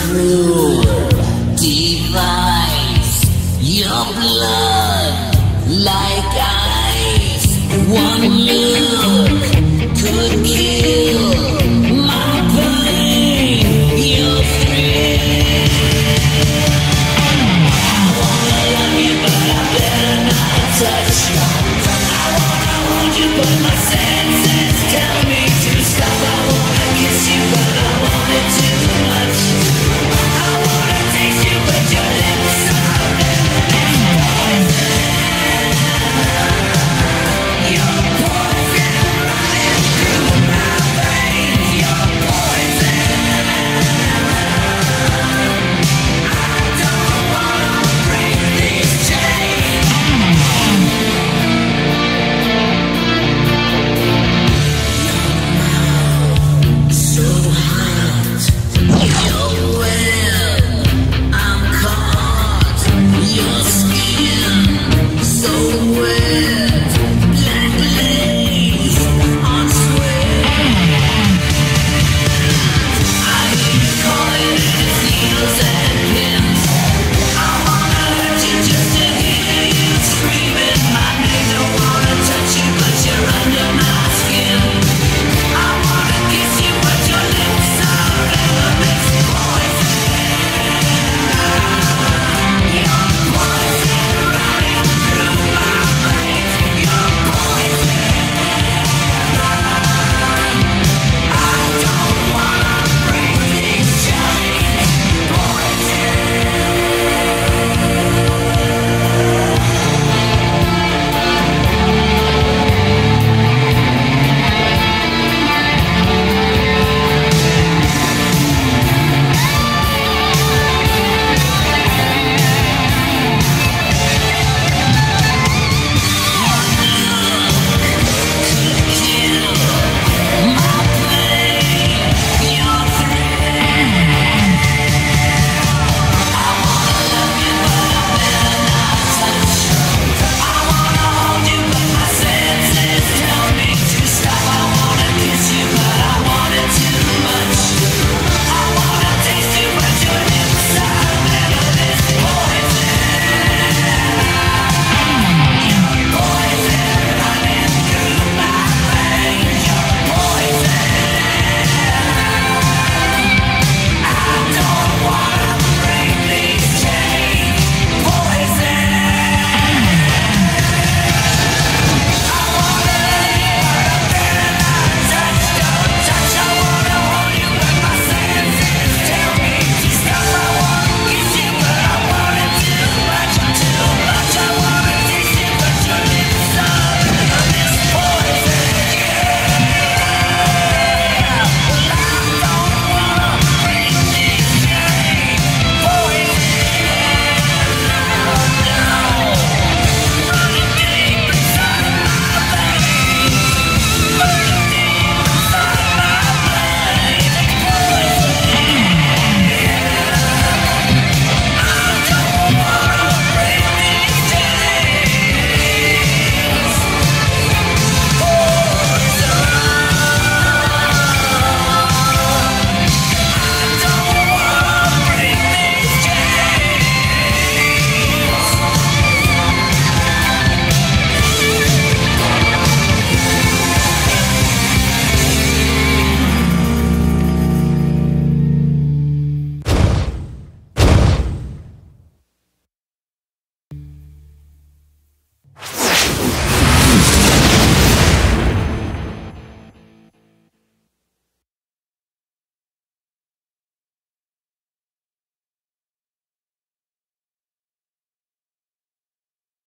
cruel device. Your blood like ice. One look